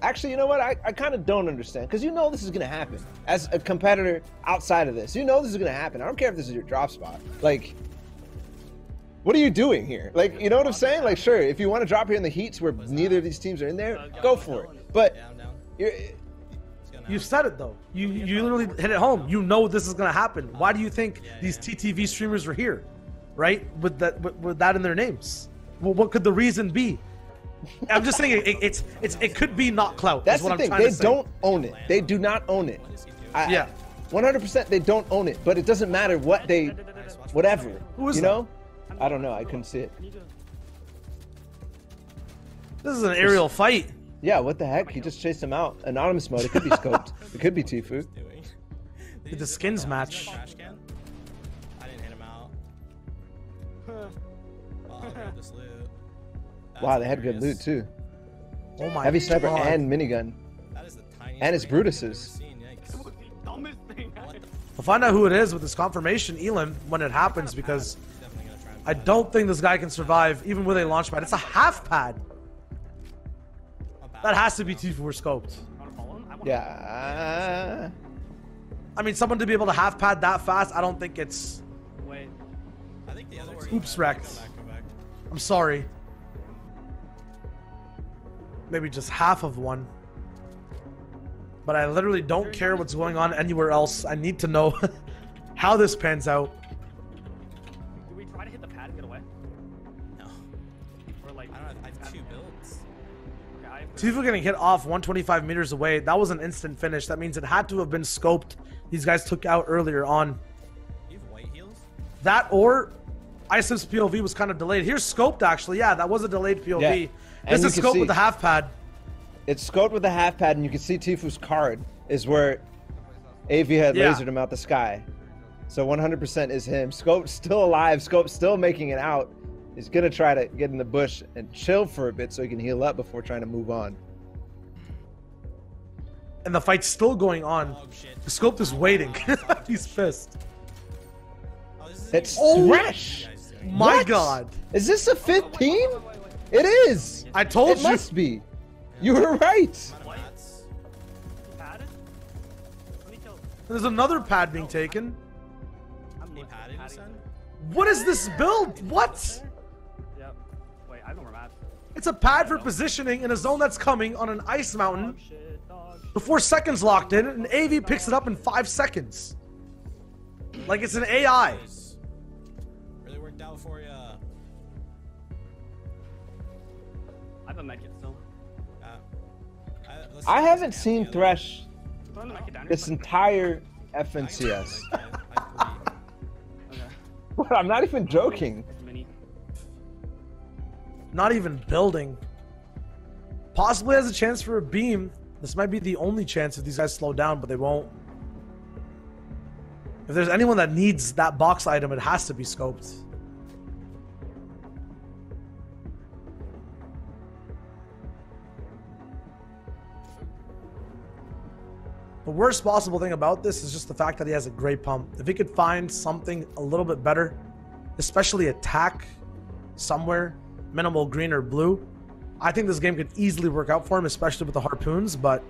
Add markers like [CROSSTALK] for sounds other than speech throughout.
Actually, you know what? I, I kind of don't understand because you know this is gonna happen as a competitor outside of this. You know this is gonna happen. I don't care if this is your drop spot. Like, what are you doing here? Like, you know what I'm saying? Like, sure, if you want to drop here in the heats where neither of these teams are in there, go for it. But you're, You said it though. You you literally hit it home. You know this is gonna happen. Why do you think these TTV streamers are here, right? With that with, with that in their names. Well, what could the reason be? I'm just saying it, it's it's it could be not clout. that's is what the I'm thing. trying They to say. don't own it. They do not own it. What is he doing? I, Yeah. 100% they don't own it, but it doesn't matter what they, whatever. Who is you that? know? I don't know. I couldn't see it. This is an aerial fight. Yeah, what the heck? He just chased him out. Anonymous mode. It could be [LAUGHS] scoped. it could be Tfue. Did the skins match. I didn't hit him out. Wow, they had good loot too. Oh my Heavy sniper God. and minigun. That is the tiniest And it's thing Brutus's. seen, yikes. What the We'll find out who it is with this confirmation, Elam, when it happens, because He's definitely gonna try and I don't think this guy can survive even with a launch pad. It's a half pad. That has to be T4 scoped. Yeah. I mean, someone to be able to half pad that fast, I don't think it's. Wait. I think the other Oops, might wrecked. come back, come back. I'm sorry. Maybe just half of one. But I literally don't care what's going on anywhere else. I need to know [LAUGHS] how this pans out. Do we try to hit the pad and get away? No, Or like, I don't have. I have two builds. okay, I have Tfue getting hit off 125 meters away. That was an instant finish. That means it had to have been scoped. These guys took out earlier on. You have white heels? That or ISIS POV was kind of delayed. Here's scoped actually. Yeah, that was a delayed POV. Yeah. And This is scoped see- with the half pad. It's scoped with the half pad, and you can see Tfue's card is where AV had Yeah. lasered him out the sky. So 100% is him. Scope still alive. Scope still making it out. He's gonna try to get in the bush and chill for a bit so he can heal up before trying to move on. And the fight's still going on. Oh scoped is waiting. [LAUGHS] He's pissed. Oh, It's Oh! My What? god. Is this a fifth team? It is. I told It you. It must be. You were right. amount of mats. pad. How many kills? There's another pad being taken. I'm He looking at padded, you padding. said? What is this build? What? Yep. Wait, I know where I'm at. It's a pad for positioning in a zone that's coming on an ice mountain Dog shit, dog shit. before seconds locked in, and AV picks it up in five seconds. Like it's an AI. Have a medkit still. Uh, I, I haven't seen cameo. Thresh Throw the medkit down here. this entire FNCS. I- I believe. Okay. I'm not even joking. Not even building. Possibly has a chance for a beam. This might be the only chance if these guys slow down, but they won't. If there's anyone that needs that box item, it has to be scoped. The worst possible thing about this is just the fact that he has a great pump. If he could find something a little bit better, especially attack somewhere, minimal green or blue, I think this game could easily work out for him, especially with the harpoons. But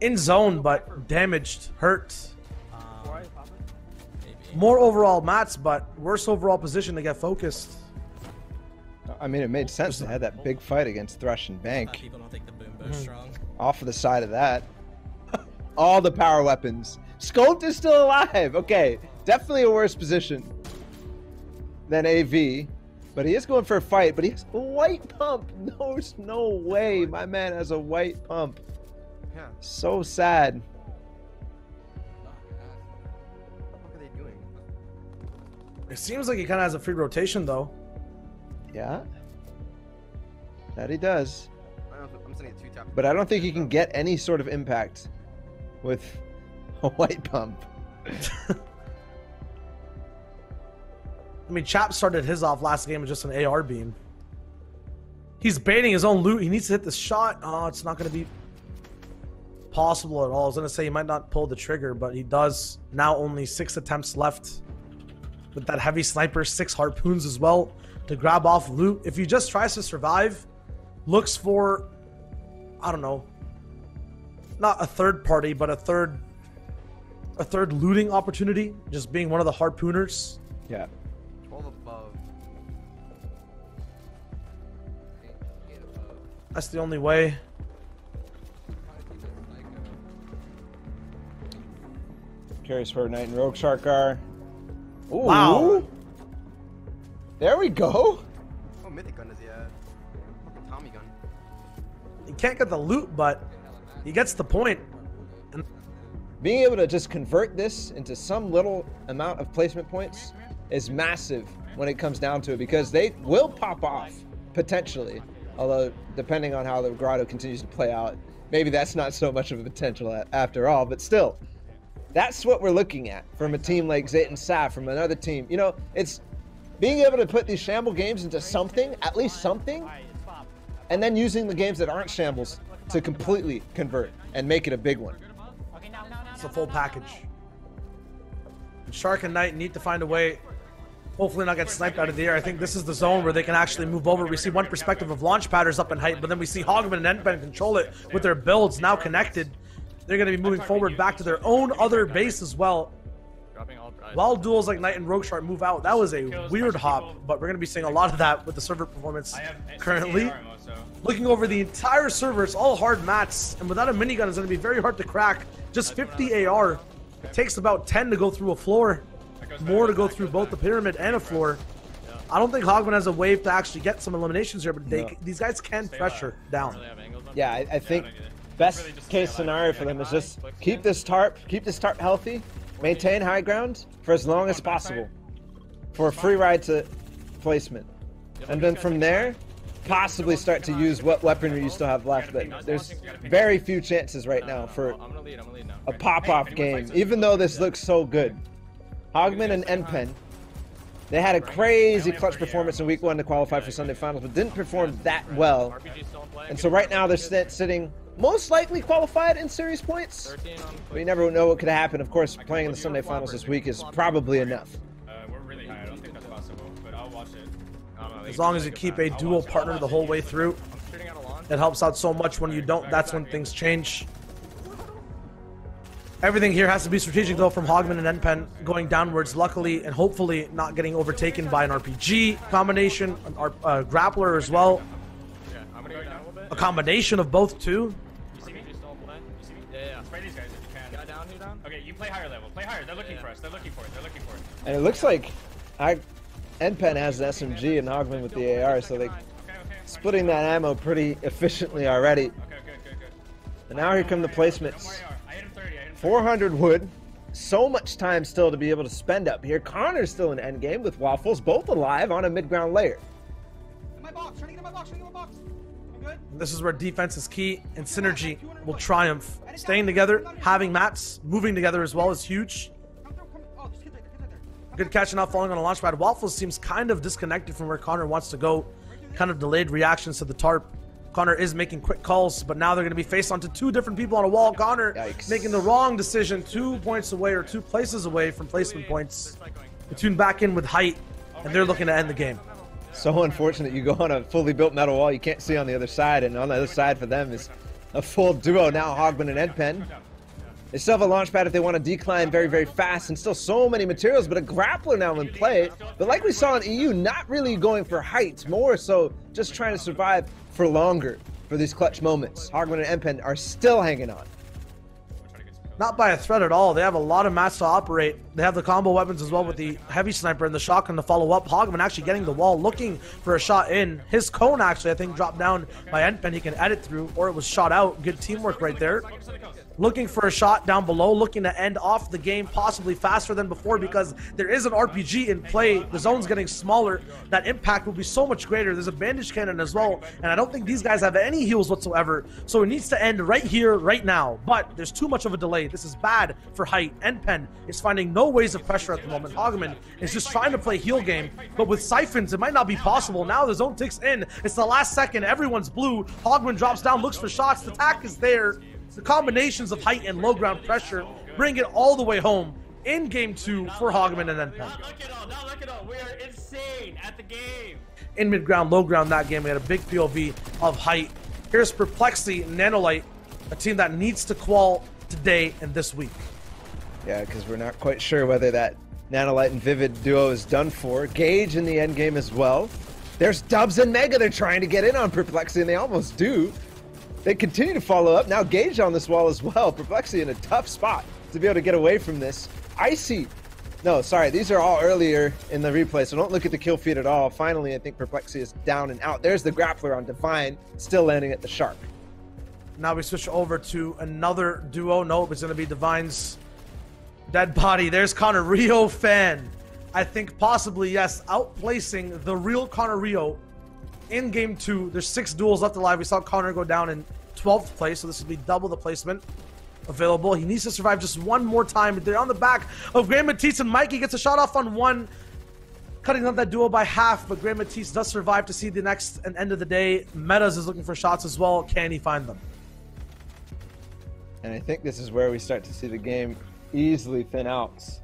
in zone, but damaged, hurt. Um, Before I pop it. maybe. More overall mats, but worse overall position to get focused. I mean, it made sense to have that big fight against Thrush and Bank people don't think the boom Mm-hmm. strong. off of the side of that. [LAUGHS] All the power weapons. Scoped is still alive. Okay, definitely a worse position than AV, but he is going for a fight. But he has a white pump. [LAUGHS] No, there's no way my man has a white pump. Yeah. So sad. What are they doing? It seems like he kind of has a free rotation though. Yeah, that he does. I don't know if I'm sending it two tap. But I don't think he can get any sort of impact with a [LAUGHS] white pump. [LAUGHS] I mean, Chap started his off last game with just an AR beam. He's baiting his own loot. He needs to hit the shot. Oh, it's not going to be possible at all. I was going to say he might not pull the trigger, but he does. Now only six attempts left with that heavy sniper, six harpoons as well. To grab off loot. If he just tries to survive, looks for, I don't know, not a third party, but a third, a third looting opportunity. Just being one of the harpooners. Yeah. 12 above. Eight, eight above. That's the only way. Curious where Knight and Rogue Shark are. Ooh. Wow. There we go. Oh, mythic gun does he have? Uh, fucking Tommy gun. He can't get the loot, but he gets the point. Being able to just convert this into some little amount of placement points is massive when it comes down to it because they will pop off potentially. Although, depending on how the grotto continues to play out, maybe that's not so much of a potential after all. But still, that's what we're looking at from a team like Zayt and Saf, from another team. You know, it's being able to put these shamble games into something, at least something, and then using the games that aren't shambles to completely convert and make it a big one. It's a full package. Shark and Knight need to find a way, hopefully not get sniped out of the air. I think this is the zone where they can actually move over. We see one perspective of launch patters up in height, but then we see Hogman and Endpen control it with their builds now connected. They're going to be moving forward back to their own other base as well. Dropping all bright. While duels like Knight and Rogue Shark move out, that was a weird hop, but we're going to be seeing a lot of that with the server performance I have currently. AR ammo, so Looking over the entire server, it's all hard mats, and without a minigun, it's going to be very hard to crack. Just 50 AR. It takes about 10 to go through a floor, more to go through both the pyramid and a floor. I don't think Hogman has a wave to actually get some eliminations here, but they, No. these guys can pressure down. Really have angles on Yeah, I, I think best case scenario for them is just keep this tarp, keep this tarp healthy, maintain high ground for as long as possible, for a free ride to placement, and then from there, possibly start to use what weaponry you still have left. But there's very few chances right now for I'm gonna lead. I'm gonna lead now. a pop-off game, even though this looks so good. Hogman and Enpen, they had a crazy clutch performance in week one to qualify for Sunday finals, but didn't perform that well. RPG still in play. And so right now they're sitting most likely qualified in series points. 13 on. But you never know what could happen. Of course, playing in the Sunday finals this week is probably enough. uh, we're really high. I don't think that's possible, but I'll watch it. I don't know, they As long as you keep a dual partner the whole way through, I'm shooting out a launch. it helps out so much. When you don't, that's when things change. Everything here has to be strategic though from Hogman and Enpen going downwards, luckily and hopefully not getting overtaken by an RPG combination, an R- uh, grappler as well. Yeah, I'm gonna go down a little bit. A combination of both too. Play higher level. Play higher. They're looking Yeah, for us. They're looking for it. They're looking for it. And it looks like I, Enpen has an SMG and Hogman with the AR, so they Okay, okay. splitting that ammo pretty efficiently already. Okay, good, good, good. And now here come the placements. worry, AR. I hit him 30. I hit him 30. 400 wood. So much time still to be able to spend up here. Connor's still in endgame with Waffles, both alive on a mid-ground layer. In my box, trying to get in my box, trying to get in my box. This is where defense is key and synergy will triumph. Staying together, having mats, moving together as well is huge. Come through, come. Just get there, get there. Good catch and not falling on a launch pad. Waffles seems kind of disconnected from where Connor wants to go. Kind of delayed reactions to the tarp. Connor is making quick calls, but now they're going to be faced onto two different people on a wall. Connor Yikes. making the wrong decision, two points away or two places away from placement points. They tune back in with height, and they're looking to end the game. So unfortunate you go on a fully built metal wall you can't see on the other side, and on the other side for them is a full duo now, Hogman and Edpen. They still have a launch pad if they want to decline very, very fast, and still so many materials, but a grappler now in play. But like we saw in EU, not really going for heights, more so just trying to survive for longer for these clutch moments. Hogman and Edpen are still hanging on. Not by a threat at all. They have a lot of mats to operate. They have the combo weapons as well with the heavy sniper and the shotgun to follow up. Hogman actually getting the wall, looking for a shot in. His cone actually, I think, dropped down by Endpen. He can edit through, or it was shot out. Good teamwork right there. Looking for a shot down below, looking to end off the game possibly faster than before because there is an RPG in play. The zone's getting smaller. That impact will be so much greater. There's a bandage cannon as well, and I don't think these guys have any heals whatsoever. So it needs to end right here, right now. But there's too much of a delay. This is bad for height. Enpen is finding no ways of pressure at the moment. Hogman is just trying to play heal game, but with siphons, it might not be possible. Now the zone ticks in. It's the last second. Everyone's blue. Hogman drops down, looks for shots. The attack is there. The combinations of height and low ground pressure bring it all the way home in game two for Hogman and Enpen. Look at all. Now look at all. We are insane at the game. in mid ground, low ground that game. We had a big POV of height. Here's Perplexity, Nanolite, a team that needs to qual today and this week. Yeah, because we're not quite sure whether that Nanolite and Vivid duo is done for. Gage in the end game as well. There's Dubs and Mega. They're trying to get in on Perplexity, and they almost do. They continue to follow up. Now Gage on this wall as well. Perplexity in a tough spot to be able to get away from this. Icy. No, sorry. These are all earlier in the replay, so don't look at the kill feed at all. Finally, I think Perplexity is down and out. There's the grappler on Divine, still landing at the Shark. Now we switch over to another duo. Nope, it's going to be Divine's dead body. There's Connor Rio fan. I think possibly, yes, outplacing the real Connor Rio in game two. There's six duels left alive. We saw Connor go down in 12th place, so this will be double the placement available. He needs to survive just one more time. They're on the back of Graham Matisse, and Mikey gets a shot off on one, cutting up that duo by half. But Graham Matisse does survive to see the next and end of the day. Metas is looking for shots as well. Can he find them? And I think this is where we start to see the game easily thin out. This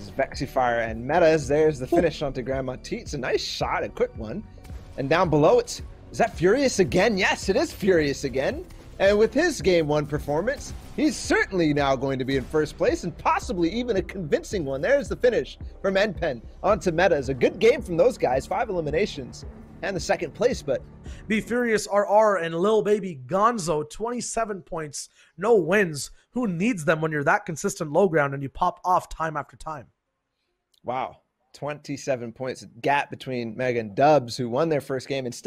is and Metas. There's the finish onto Grandma T. It's a nice shot, a quick one. And down below, it's is that Furious again? Yes, it is Furious again. And with his game one performance, he's certainly now going to be in first place and possibly even a convincing one. There's the finish from Enpen onto Metas. A good game from those guys, five eliminations and the second place, but Be Furious RR and Lil Baby Gonzo, 27 points, no wins. Who needs them when you're that consistent low ground and you pop off time after time? wow, 27 points gap between Mega and Dubs, who won their first game and still.